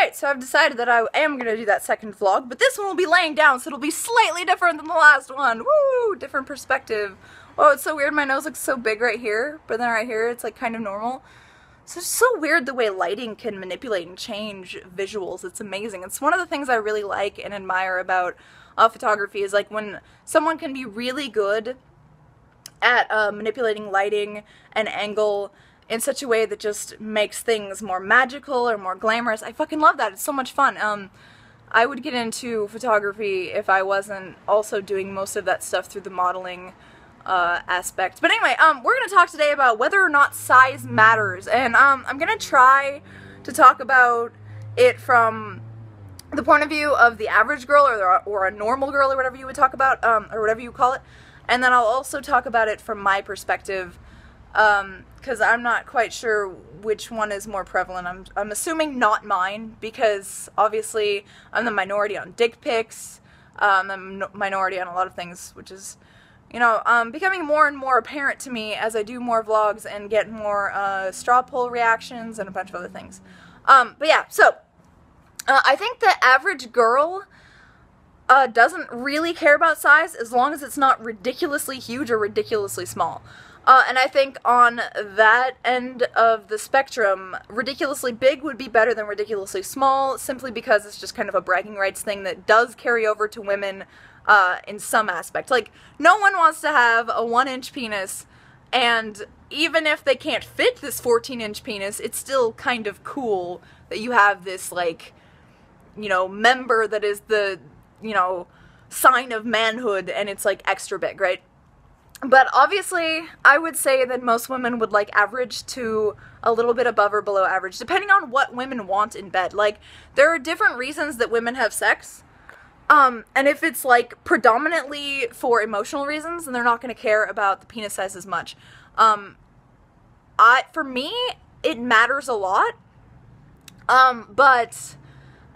Alright, so I've decided that I am going to do that second vlog, but this one will be laying down, so it'll be slightly different than the last one. Woo! Different perspective. Oh, it's so weird, my nose looks so big right here, but then right here it's like kind of normal. So it's so weird the way lighting can manipulate and change visuals. It's amazing. It's one of the things I really like and admire about uh, photography is like when someone can be really good at uh, manipulating lighting and angle in such a way that just makes things more magical or more glamorous. I fucking love that. It's so much fun. Um, I would get into photography if I wasn't also doing most of that stuff through the modeling uh, aspect. But anyway, um, we're going to talk today about whether or not size matters. And um, I'm going to try to talk about it from the point of view of the average girl or, or a normal girl or whatever you would talk about, um, or whatever you call it. And then I'll also talk about it from my perspective because um, I'm not quite sure which one is more prevalent. I'm, I'm assuming not mine because obviously I'm the minority on dick pics. Um, I'm minority on a lot of things, which is, you know, um, becoming more and more apparent to me as I do more vlogs and get more uh, straw poll reactions and a bunch of other things. Um, but yeah, so uh, I think the average girl uh, doesn't really care about size as long as it's not ridiculously huge or ridiculously small. Uh, and I think on that end of the spectrum, ridiculously big would be better than ridiculously small, simply because it's just kind of a bragging rights thing that does carry over to women uh, in some aspect. Like, no one wants to have a one inch penis, and even if they can't fit this 14 inch penis, it's still kind of cool that you have this, like, you know, member that is the, you know, sign of manhood and it's like extra big, right? But obviously, I would say that most women would like average to a little bit above or below average, depending on what women want in bed. Like, there are different reasons that women have sex. Um, and if it's like predominantly for emotional reasons, then they're not going to care about the penis size as much. Um, I, for me, it matters a lot. Um, but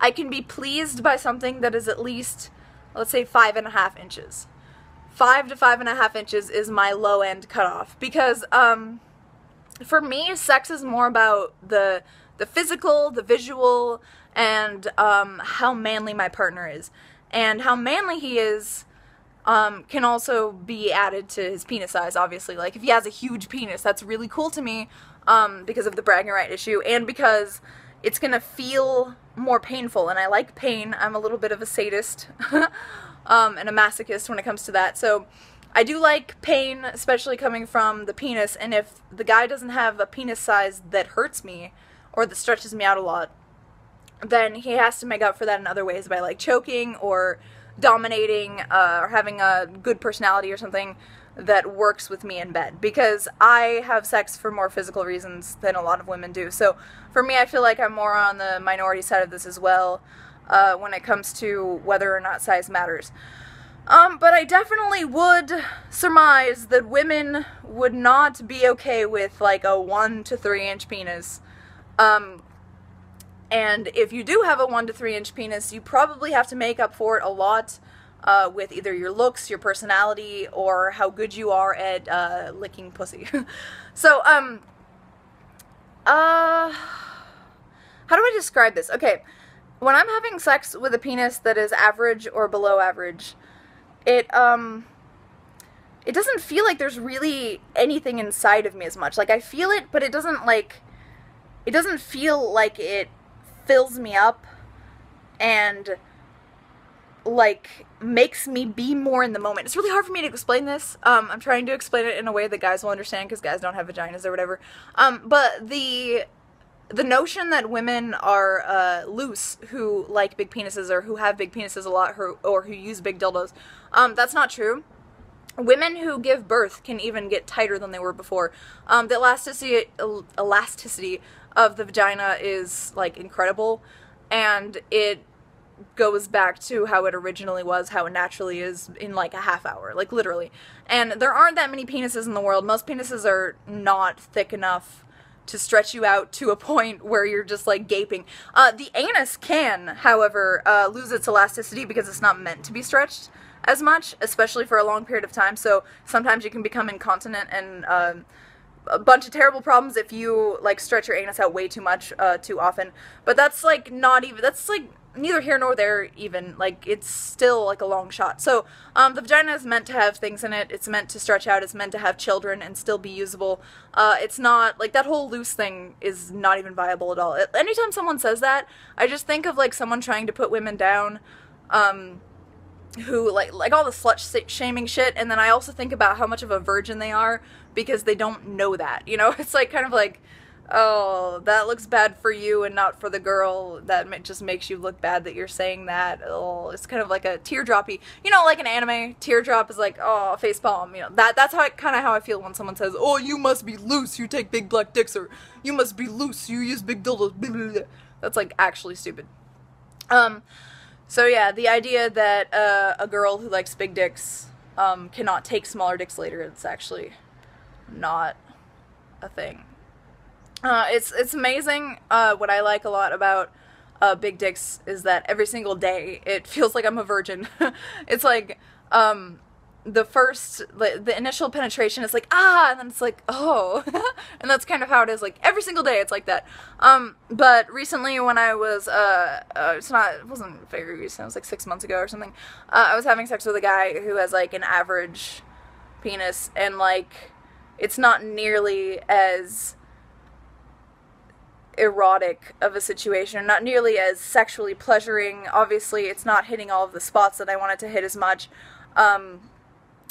I can be pleased by something that is at least, let's say, five and a half inches five to five and a half inches is my low end cutoff because um, for me, sex is more about the the physical, the visual, and um, how manly my partner is, and how manly he is. Um, can also be added to his penis size, obviously. Like, if he has a huge penis, that's really cool to me um, because of the bragging right issue and because it's gonna feel more painful, and I like pain. I'm a little bit of a sadist. um, and a masochist when it comes to that. So I do like pain, especially coming from the penis, and if the guy doesn't have a penis size that hurts me or that stretches me out a lot, then he has to make up for that in other ways by like choking or dominating uh, or having a good personality or something that works with me in bed because I have sex for more physical reasons than a lot of women do. So for me, I feel like I'm more on the minority side of this as well uh, when it comes to whether or not size matters. Um, but I definitely would surmise that women would not be okay with like a 1 to 3 inch penis. Um, and if you do have a 1 to 3 inch penis, you probably have to make up for it a lot uh, with either your looks, your personality, or how good you are at uh, licking pussy. so, um, uh, how do I describe this? Okay, when I'm having sex with a penis that is average or below average, it um it doesn't feel like there's really anything inside of me as much. Like I feel it, but it doesn't like it doesn't feel like it fills me up and like makes me be more in the moment. It's really hard for me to explain this. Um, I'm trying to explain it in a way that guys will understand because guys don't have vaginas or whatever. Um, but the the notion that women are uh, loose who like big penises or who have big penises a lot or, or who use big dildos, um, that's not true. Women who give birth can even get tighter than they were before. Um, the elasticity elasticity of the vagina is like incredible, and it goes back to how it originally was, how it naturally is in like a half hour, like literally. And there aren't that many penises in the world. Most penises are not thick enough to stretch you out to a point where you're just like gaping. Uh, the anus can, however, uh, lose its elasticity because it's not meant to be stretched as much, especially for a long period of time. So sometimes you can become incontinent and um, a bunch of terrible problems if you like stretch your anus out way too much uh, too often. But that's like not even that's like neither here nor there even like it's still like a long shot. So um, the vagina is meant to have things in it. It's meant to stretch out. It's meant to have children and still be usable. Uh, it's not like that whole loose thing is not even viable at all. Anytime someone says that i just think of like someone trying to put women down um, who like like all the slut shaming shit and then i also think about how much of a virgin they are because they don't know that you know? It's like kind of like oh, that looks bad for you and not for the girl. That just makes you look bad that you're saying that. Oh, it's kind of like a teardroppy, you know, like an anime teardrop is like, oh, face palm. You know, that that's how kind of how I feel when someone says, oh, you must be loose, you take big black dicks, or you must be loose, you use big dildos. That's like actually stupid. Um, so yeah, the idea that uh, a girl who likes big dicks um, cannot take smaller dicks later, it's actually not a thing. Uh, it's it's amazing. Uh, what I like a lot about uh, big dicks is that every single day it feels like I'm a virgin. it's like um, the first the, the, initial penetration is like ah, and then it's like oh, and that's kind of how it is. Like every single day it's like that. Um, but recently when I was uh, uh, it's not it wasn't very recent. It was like six months ago or something. Uh, I was having sex with a guy who has like an average penis, and like it's not nearly as erotic of a situation, not nearly as sexually pleasuring. Obviously, it's not hitting all of the spots that I wanted to hit as much. Um,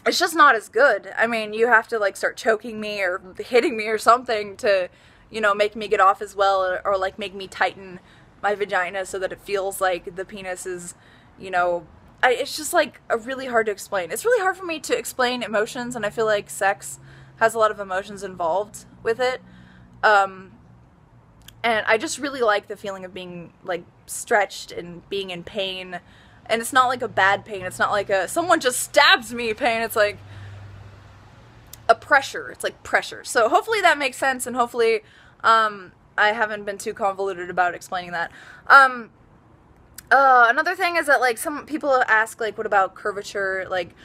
it's just not as good. I mean, you have to like start choking me or hitting me or something to, you know, make me get off as well or, or like make me tighten my vagina so that it feels like the penis is, you know, I, it's just like really hard to explain. It's really hard for me to explain emotions, and I feel like sex has a lot of emotions involved with it. Um, and I just really like the feeling of being like stretched and being in pain. And it's not like a bad pain. It's not like a someone just stabs me pain. It's like a pressure. It's like pressure. So hopefully that makes sense and hopefully um, I haven't been too convoluted about explaining that. Um, uh, another thing is that like some people ask like what about curvature like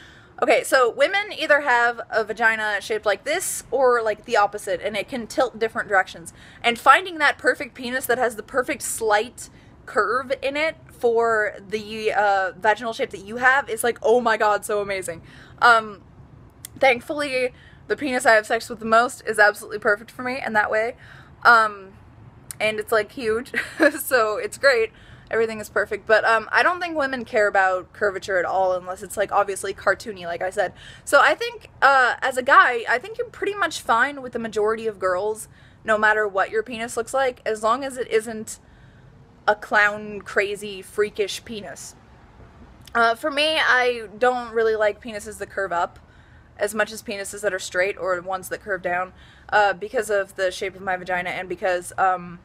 Okay, so women either have a vagina shaped like this or like the opposite, and it can tilt different directions. And finding that perfect penis that has the perfect slight curve in it for the uh, vaginal shape that you have is like, oh my god, so amazing. Um, thankfully, the penis I have sex with the most is absolutely perfect for me in that way. Um, and it's like huge, so it's great everything is perfect. But um, I don't think women care about curvature at all unless it's like obviously cartoony, like I said. So I think uh, as a guy, I think you're pretty much fine with the majority of girls, no matter what your penis looks like, as long as it isn't a clown, crazy, freakish penis. Uh, for me, I don't really like penises that curve up as much as penises that are straight or ones that curve down uh, because of the shape of my vagina and because um,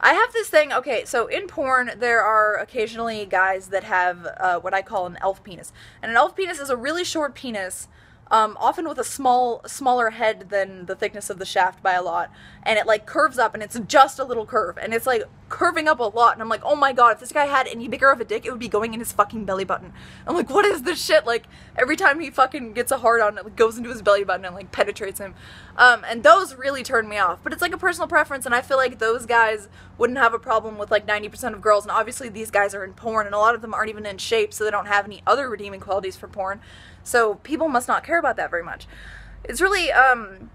I have this thing, okay, so in porn, there are occasionally guys that have uh, what I call an elf penis. And an elf penis is a really short penis um, often with a small, smaller head than the thickness of the shaft by a lot, and it like curves up, and it's just a little curve, and it's like curving up a lot, and I'm like, oh my god, if this guy had any bigger of a dick, it would be going in his fucking belly button. I'm like, what is this shit? Like every time he fucking gets a hard on, it goes into his belly button and like penetrates him, um, and those really turn me off. But it's like a personal preference, and I feel like those guys wouldn't have a problem with like 90% of girls, and obviously these guys are in porn, and a lot of them aren't even in shape, so they don't have any other redeeming qualities for porn. So people must not care about that very much. It's really um,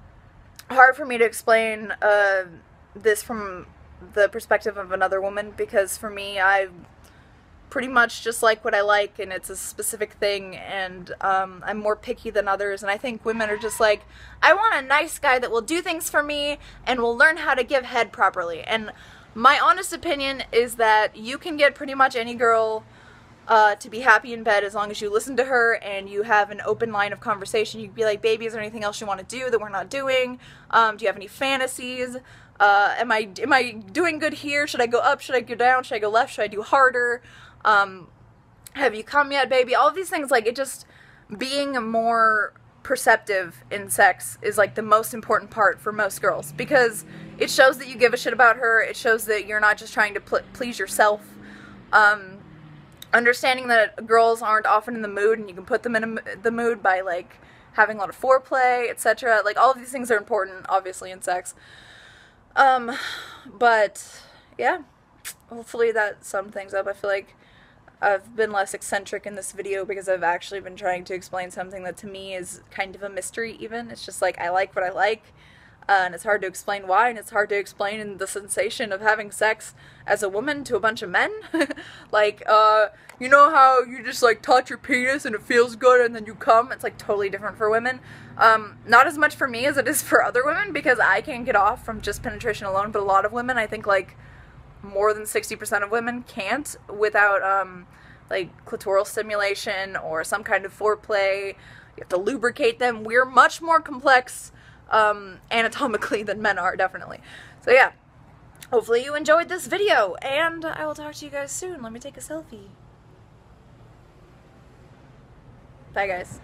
hard for me to explain uh, this from the perspective of another woman because for me, I pretty much just like what I like and it's a specific thing and um, I'm more picky than others and I think women are just like I want a nice guy that will do things for me and will learn how to give head properly and my honest opinion is that you can get pretty much any girl uh, to be happy in bed as long as you listen to her and you have an open line of conversation. You be like, baby, is there anything else you want to do that we're not doing? Um, do you have any fantasies? Uh, am I am I doing good here? Should I go up? Should I go down? Should I go left? Should I do harder? Um, have you come yet, baby? All of these things, like it just being more perceptive in sex is like the most important part for most girls because it shows that you give a shit about her. It shows that you're not just trying to pl- please yourself. Um, understanding that girls aren't often in the mood and you can put them in a, the mood by like having a lot of foreplay, etc. Like all of these things are important, obviously, in sex. Um, but yeah, hopefully that sums things up. I feel like I've been less eccentric in this video because I've actually been trying to explain something that to me is kind of a mystery even. It's just like I like what I like uh, and it's hard to explain why and it's hard to explain the sensation of having sex as a woman to a bunch of men. like, uh, you know how you just like touch your penis and it feels good and then you come? It's like totally different for women. Um, not as much for me as it is for other women because I can't get off from just penetration alone, but a lot of women, I think like more than 60% of women can't without um, like clitoral stimulation or some kind of foreplay. You have to lubricate them. We're much more complex um, anatomically than men are, definitely. So yeah, hopefully you enjoyed this video, and I will talk to you guys soon. Let me take a selfie. Bye, guys.